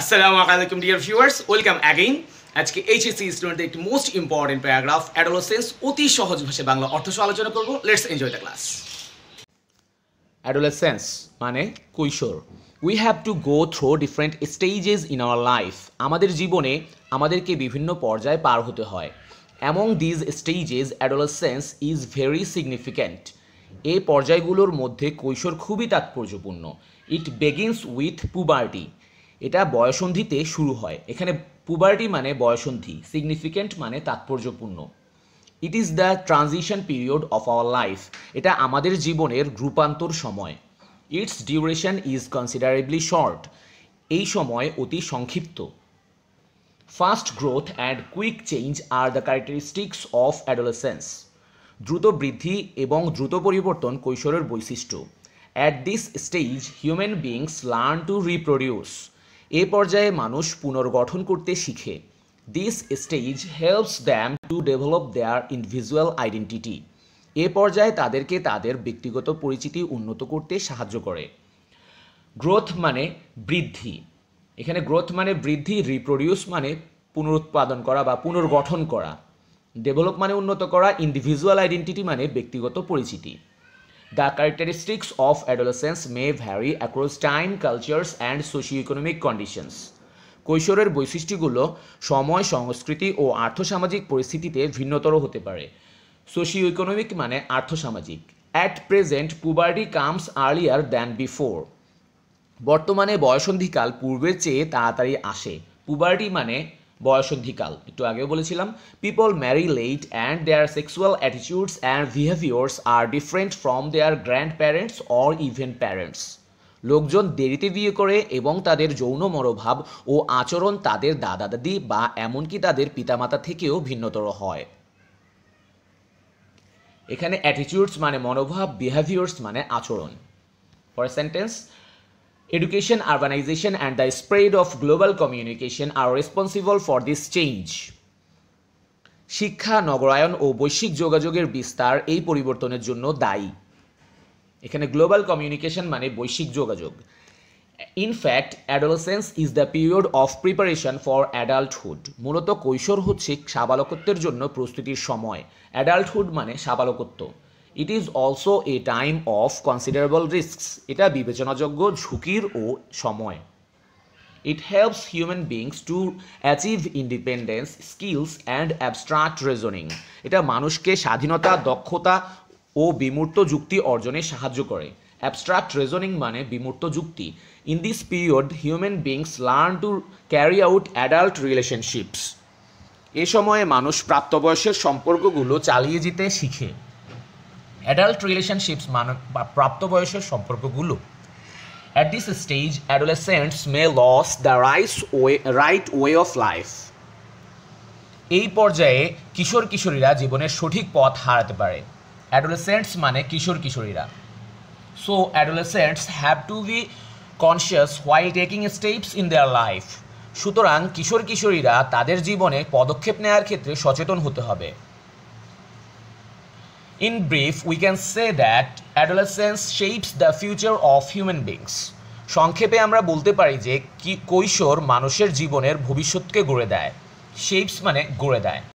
আসসালামু আলাইকুম dear viewers welcome again আজকে এইচএসসি স্টুডেন্টের একটি মোস্ট ইম্পর্টেন্ট প্যারাগ্রাফ অ্যাডোলসেন্স অতি সহজ ভাষায় বাংলা অর্থ আলোচনা করব। Let's enjoy the class adolescence মানে কৈশোর। We have to go through different stages in our life আমাদের জীবনে আমাদেরকে বিভিন্ন পর্যায়ে পার হতে হয়। Among these stages adolescence is very significant এই পর্যায়গুলোর মধ্যে কৈশোর খুবই তাৎপর্যপূর্ণ। ইট বেগিনস উইথ পুবার্টি এটা বয়সন্ধিতে শুরু হয়। এখানে পুবার্টি মানে বয়সন্ধি সিগনিফিক্যান্ট মানে তাৎপর্যপূর্ণ। It is the transition period of our life এটা আমাদের জীবনের রূপান্তর সময়। Its duration is considerably short এই সময় অতি সংক্ষিপ্ত। Fast growth and quick change are the characteristics of adolescence দ্রুত বৃদ্ধি এবং দ্রুত পরিবর্তন কৈশোরের বৈশিষ্ট্য। At this stage human beings learn to reproduce এ পর্যায়ে মানুষ পুনর্গঠন করতে শিখে। This stage helps them to develop their individual identity এ পর্যায়ে তাদেরকে তাদের ব্যক্তিগত পরিচিতি উন্নত করতে সাহায্য করে। গ্রোথ মানে বৃদ্ধি। এখানে গ্রোথ মানে বৃদ্ধি রিপ্রোডিউস মানে পুনরুৎপাদন করা বা পুনর্গঠন করা। ডেভেলপ মানে উন্নত করা ইন্ডিভিজুয়াল আইডেন্টিটি মানে ব্যক্তিগত পরিচিতি। Characteristics of adolescence may vary across time cultures and socio economic conditions কৈশোরের বৈশিষ্ট্যগুলো সময়, সংস্কৃতি ও আর্থসামাজিক পরিস্থিতিতে ভিন্নতর হতে পারে। সোশিও ইকোনমিক মানে আর্থসামাজিক। At present puberty comes earlier than before বর্তমানে বয়সন্ধিকাল পূর্বের চেয়ে তাড়াতাড়ি আসে। পুবার্টি মানে বয়সন্ধিকাল একটু আগেও বলেছিলাম people marry late and their sexual attitudes and behaviours are different from their grand parents or even parents লোকজন দেরিতে বিয়ে করে এবং তাদের যৌন মনোভাব ও আচরণ তাদের দাদা দাদি বা এমনকি তাদের পিতামাতা থেকেও ভিন্নতর হয়। এখানে অ্যাটিটিউডস মানে মনোভাব বিহেভিয়ার্স মানে আচরণ। For instance Education, urbanization, and the spread of global communication are responsible for this change. শিক্ষা নগরায়ন ও বৈশ্বিক যোগাযোগের বিস্তার এই পরিবর্তনের জন্য দায়ী। এখানে গ্লোবাল কমিউনিকেশন মানে বৈশ্বিক যোগাযোগ। In fact adolescence is the period of preparation for adulthood মূলত কৈশোর হচ্ছে সাবালকত্বের জন্য প্রস্তুতির সময়। অ্যাডাল্টহুড মানে সাবালকত্ব। It is also a time of considerable risks এটা বিবেচনাযোগ্য ঝুঁকির ও সময়। It helps human beings to achieve independence skills and abstract reasoning এটা মানুষকে স্বাধীনতা, দক্ষতা ও বিমূর্ত যুক্তি অর্জনে সাহায্য করে। অ্যাবস্ট্রাক্ট রেজনিং মানে বিমূর্ত যুক্তি। In this period human beings learn to carry out adult relationships এ সময়ে মানুষ প্রাপ্তবয়সের সম্পর্কগুলো চালিয়ে যেতে শিখে। অ্যাডাল্ট রিলেশনশিপস মানে বা প্রাপ্তবয়সের সম্পর্কগুলো। At this stage adolescents may lose the rice way right way of life এই পর্যায়ে কিশোর কিশোরীরা জীবনের সঠিক পথ হারাতে পারে। অ্যাডোলেসেন্টস মানে কিশোর কিশোরীরা। So adolescents have to be conscious while taking steps in their life সুতরাং কিশোর কিশোরীরা তাদের জীবনে পদক্ষেপ নেওয়ার ক্ষেত্রে সচেতন হতে হবে। In brief, we can say that adolescence shapes the future of human beings. সংক্ষেপে আমরা বলতে পারি যে কি কৈশোর মানুষের জীবনের ভবিষ্যৎকে গড়ে দেয় শেপস মানে গড়ে দেয়